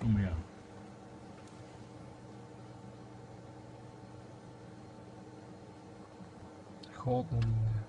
Kom maar ja. God man.